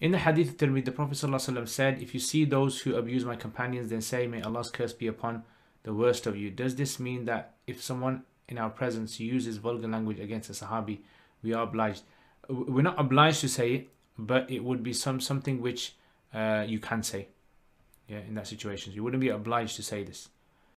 In the hadith of Tirmidhi, the Prophet ﷺ said, If you see those who abuse my companions, then say, May Allah's curse be upon the worst of you. Does this mean that if someone in our presence uses vulgar language against a Sahabi, we are obliged? We're not obliged to say it, but it would be some something which uh, you can say. Yeah, in that situation. You wouldn't be obliged to say this.